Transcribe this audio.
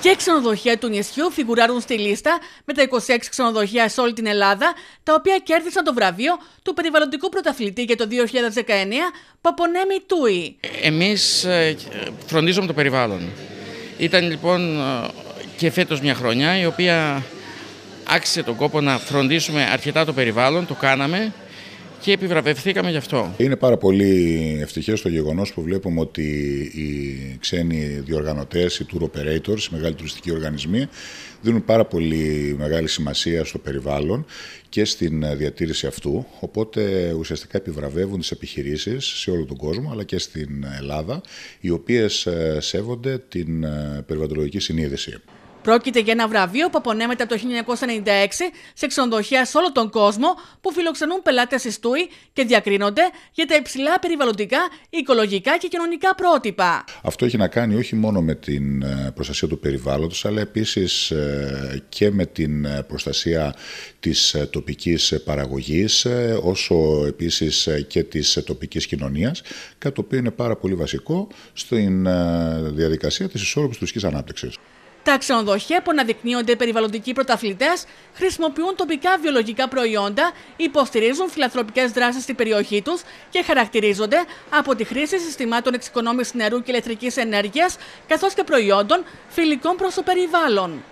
Και ξενοδοχεία του νησιού φιγουράρουν στη λίστα με τα 26 ξενοδοχεία σε όλη την Ελλάδα, τα οποία κέρδισαν το βραβείο του περιβαλλοντικού πρωταθλητή για το 2019, Παπονέμι Τούι. Εμείς ε, φροντίζουμε το περιβάλλον. Ήταν λοιπόν ε, και φέτος μια χρονιά η οποία άξιζε τον κόπο να φροντίσουμε αρκετά το περιβάλλον, το κάναμε και επιβραβευθήκαμε γι' αυτό. Είναι πάρα πολύ ευτυχές το γεγονός που βλέπουμε ότι οι ξένοι διοργανωτές, οι tour operators, οι μεγάλοι τουριστικοί οργανισμοί δίνουν πάρα πολύ μεγάλη σημασία στο περιβάλλον και στην διατήρηση αυτού, οπότε ουσιαστικά επιβραβεύουν τις επιχειρήσεις σε όλο τον κόσμο, αλλά και στην Ελλάδα, οι οποίες ε, σέβονται την ε, περιβαλλοντολογική συνείδηση. Πρόκειται για ένα βραβείο που απονέμεται από το 1996 σε ξενοδοχεία σε όλο τον κόσμο που φιλοξενούν πελάτες ιστούι και διακρίνονται για τα υψηλά περιβαλλοντικά, οικολογικά και κοινωνικά πρότυπα. Αυτό έχει να κάνει όχι μόνο με την ε, προστασία του περιβάλλοντος, αλλά επίσης ε, και με την ε, προστασία της τοπικής παραγωγής, όσο επίσης και της τοπικής κοινωνίας, κάτι το οποίο είναι πάρα πολύ βασικό στην διαδικασία της ισόρροπης τουριστικής ανάπτυξης. Τα ξενοδοχεία που αναδεικνύονται περιβαλλοντικοί πρωταθλητές χρησιμοποιούν τοπικά βιολογικά προϊόντα, υποστηρίζουν φιλανθρωπικές δράσεις στην περιοχή τους και χαρακτηρίζονται από τη χρήση συστημάτων εξοικονόμησης νερού και ηλεκτρικής ενέργειας, καθώς και προϊόντων φιλικών προς το περιβάλλον.